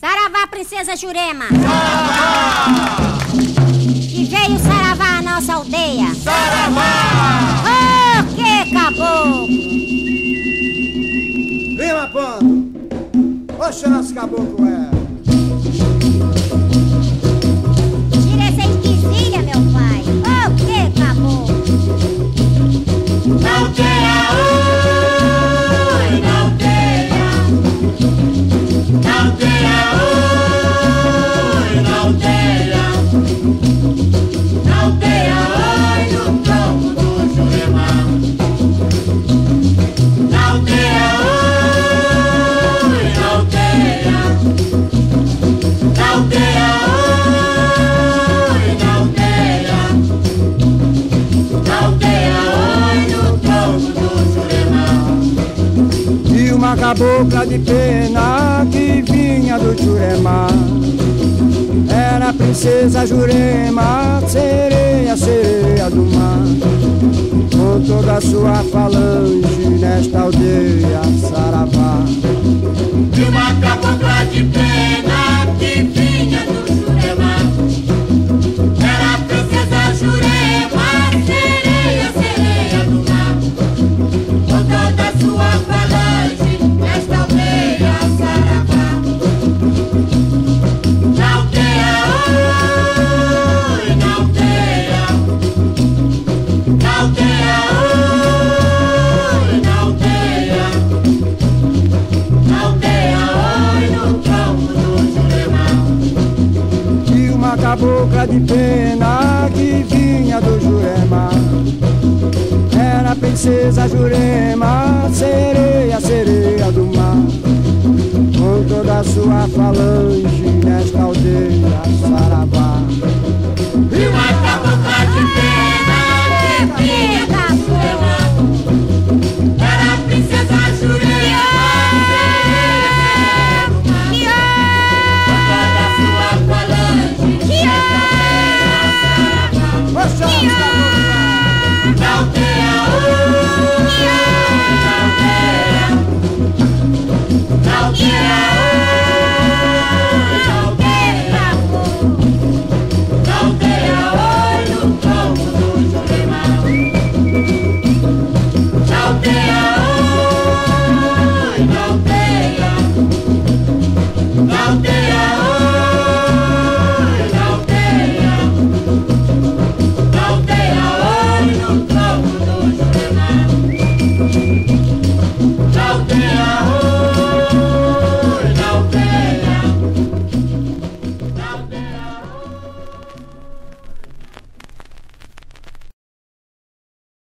Saravá, princesa Jurema! Saravá! Que veio saravá a nossa aldeia! Saravá! Oh, que caboclo! Vem, Mapondo! acabou caboclo é! cabocla de pena que vinha do Jurema. Era a princesa Jurema, sereia, sereia do mar. Com toda a sua falange nesta aldeia saravá. De uma cabocla de pena. cabocla de pena que vinha do Jurema. Era a princesa Jurema, sereia, sereia.